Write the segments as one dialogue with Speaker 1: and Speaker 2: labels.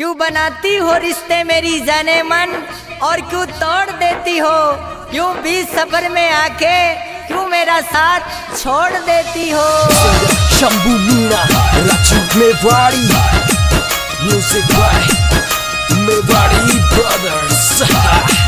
Speaker 1: क्यों बनाती हो रिश्ते मेरी जाने मन? और क्यों तोड़ देती हो? क्यों भी सफ़र में आके क्यों मेरा साथ छोड़ देती हो?
Speaker 2: Shambhu Meena Lakshmi Mewari music by Mewari brothers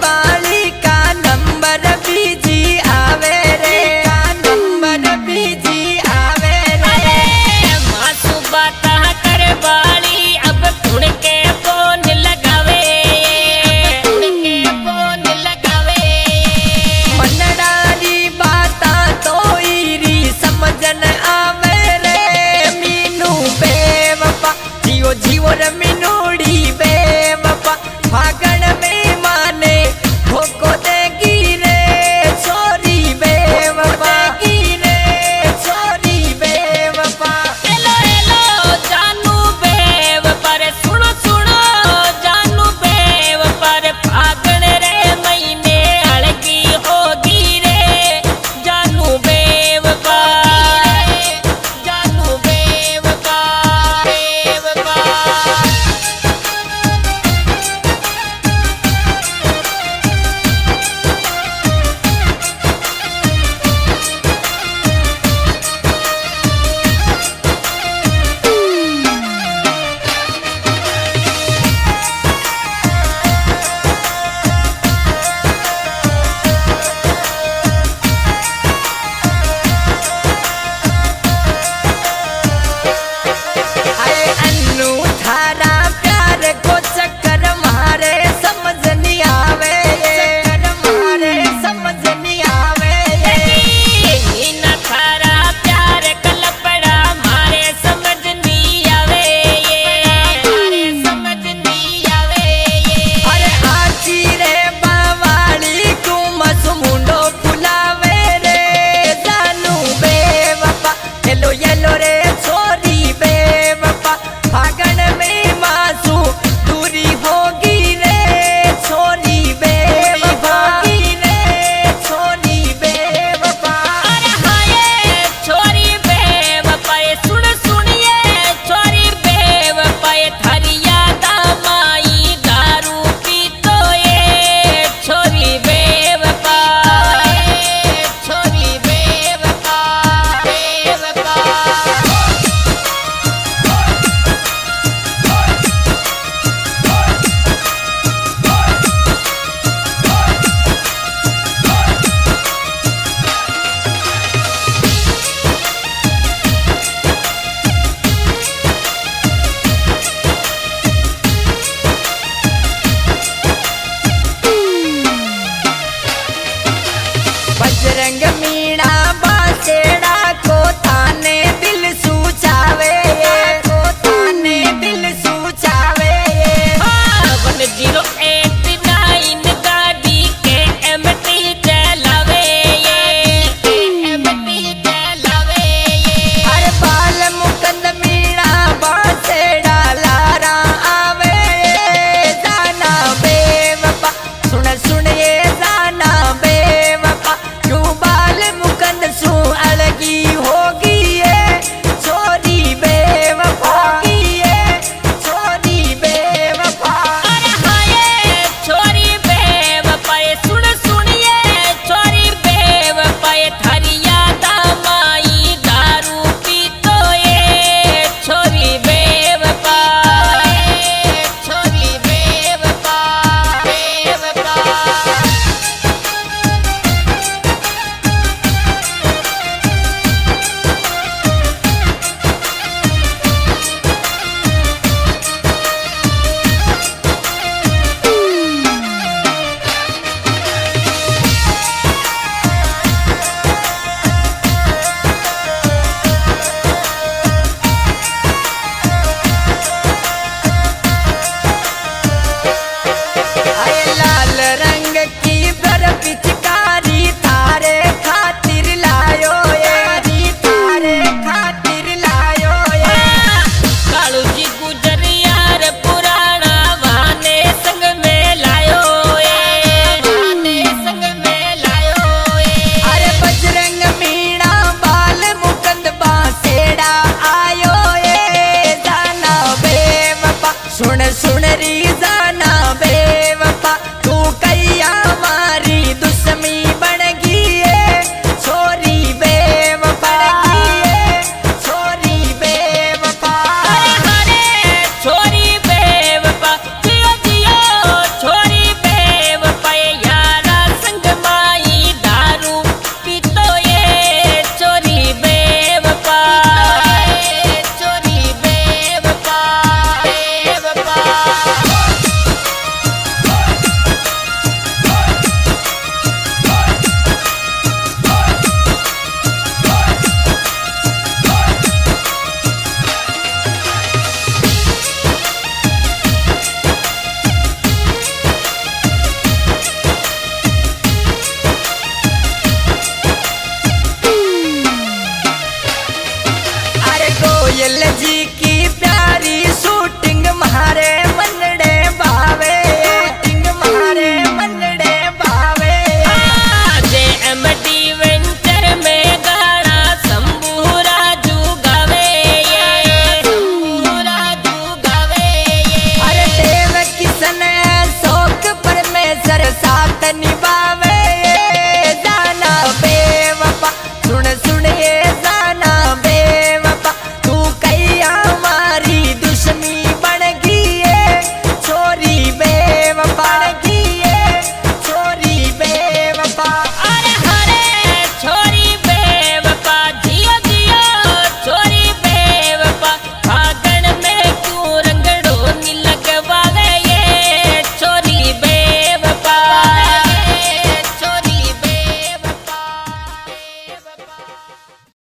Speaker 1: bye.